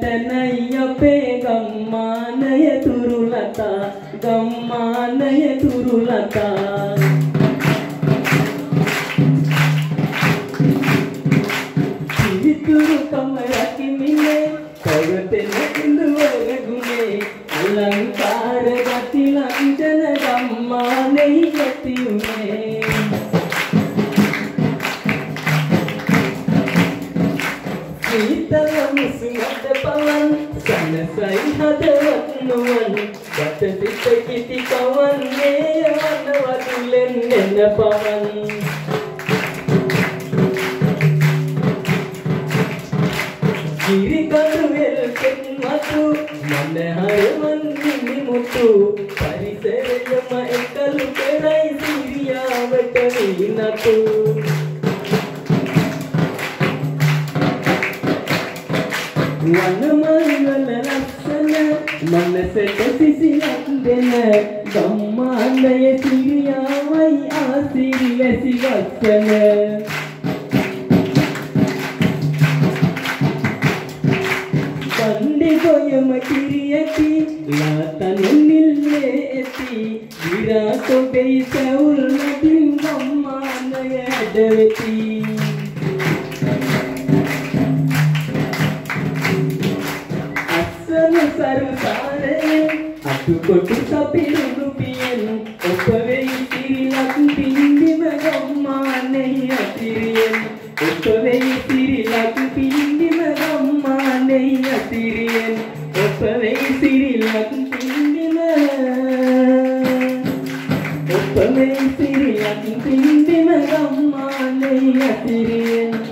තැනයි අපේ ගම්මානය තුරුලතා ගම්මානය තුරුලතා. පිවිතුරු කම රකිමිනේ පැවතෙන ඉඳුවර ගුණේ අලංකාර ගති ලංජන ගම්මානෙහි ඇති උනේ සීතල මුසුමට පවන් සනසයි හදවත් නුවන් ගත සිත කිති කවන්නේ වන වතුලෙන් එන පවන් ගිරිකරු වෙල්කෙන් මතු මන හරවන් නිමුතු පරිසරයම එකලු කරයි සිරියාවට වීනතු වනමල්වල ලක්ෂණ මනසට සිසිලක් දෙන ගම්මානය සිරියාවයි ආසිරි වැසි වස්සන බන්ඩි ගොයම කිරියකි ලාතන නිල්ලේ ඇති විරාට බෙයි සැවුල් නදින් ගම්මානය ඇඩවෙති కొట్టు సభ్యులు బియ్యను ఒప్పవే తిరిలకు పిండి మగమ్మ నెయ్య తిరియను ఒప్పవే తిరిలకు పిండి మగమ్మ నెయ్య తిరియను ఒప్పవే తిరిలకు పిండి ఒప్పవే తిరిలకు పిండి మగమ్మ నెయ్య తిరియను